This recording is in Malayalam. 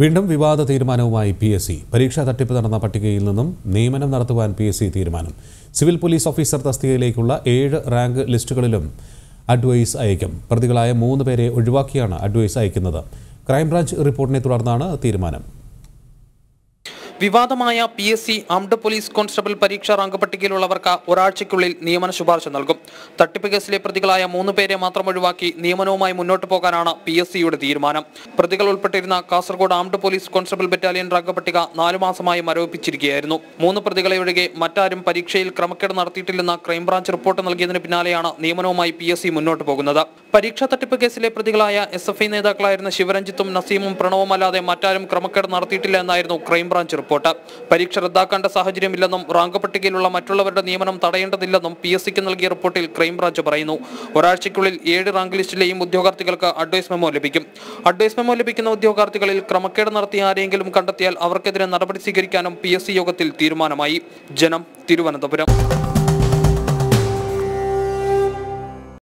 വീണ്ടും വിവാദ തീരുമാനവുമായി പി എസ് സി. പരീക്ഷാ തട്ടിപ്പ് നടന്ന പട്ടികയിൽ നിന്നും നിയമനം നടത്തുവാൻ പി എസ് സി തീരുമാനം. സിവിൽ പോലീസ് ഓഫീസർ തസ്തികയിലേക്കുള്ള ഏഴ് റാങ്ക് ലിസ്റ്റുകളിലും അഡ്വൈസ് അയക്കും. പ്രതികളായ മൂന്ന് പേരെ ഒഴിവാക്കിയാണ് അഡ്വൈസ് അയക്കുന്നത്. ക്രൈംബ്രാഞ്ച് റിപ്പോർട്ടിനെ തുടർന്നാണ് തീരുമാനം. വിവാദമായ P S C armed police constable പരീക്ഷാ റാങ്ക് പട്ടികയിലുള്ളവർക്ക് ഒരാഴ്ചയ്ക്കുള്ളിൽ നിയമന ശുപാർശ നൽകും. തട്ടിപ്പ് കേസിലെ പ്രതികളായ മൂന്ന് പേരെ മാത്രം ഒഴിവാക്കി നിയമനവുമായി മുന്നോട്ട് പോകാനാണ് പി എസ് സിയുടെ തീരുമാനം. പ്രതികൾ ഉൾപ്പെട്ടിരുന്ന Kasaragod armed police constable battalion rank പട്ടിക നാലു മാസമായി മരവിപ്പിച്ചിരിക്കുകയായിരുന്നു. മൂന്ന് പ്രതികളെ ഒഴികെ മറ്റാരും പരീക്ഷയിൽ ക്രമക്കേട് നടത്തിയിട്ടില്ലെന്ന ക്രൈംബ്രാഞ്ച് റിപ്പോർട്ട് നൽകിയതിന് പിന്നാലെയാണ് നിയമനവുമായി പി എസ് സി മുന്നോട്ട് പോകുന്നത്. പരീക്ഷാ തട്ടിപ്പ് കേസിലെ പ്രതികളായ എസ് എഫ് ഐ നേതാക്കളായിരുന്ന ശിവരഞ്ജിത്തും നസീമും പ്രണവും അല്ലാതെ മറ്റാരും ക്രമക്കേട് നടത്തിയിട്ടില്ല എന്നായിരുന്നു ക്രൈംബ്രാഞ്ച് റിപ്പോർട്ട്. പരീക്ഷ റദ്ദാക്കേണ്ട സാഹചര്യമില്ലെന്നും റാങ്ക് പട്ടികയിലുള്ള മറ്റുള്ളവരുടെ നിയമനം തടയേണ്ടതില്ലെന്നും പി എസ് സിക്ക് നൽകിയ റിപ്പോർട്ടിൽ ക്രൈംബ്രാഞ്ച് പറയുന്നു. ഒരാഴ്ചയ്ക്കുള്ളിൽ ഏഴ് റാങ്ക് ലിസ്റ്റിലെയും ഉദ്യോഗാർത്ഥികൾക്ക് അഡ്വൈസ് മെമ്മോ ലഭിക്കും. അഡ്വൈസ് മെമ്മോ ലഭിക്കുന്ന ഉദ്യോഗാർത്ഥികളിൽ ക്രമക്കേട് നടത്തിയ ആരെങ്കിലും കണ്ടെത്തിയാൽ അവർക്കെതിരെ നടപടി സ്വീകരിക്കാനും പി യോഗത്തിൽ തീരുമാനമായി. ജനം തിരുവനന്തപുരം.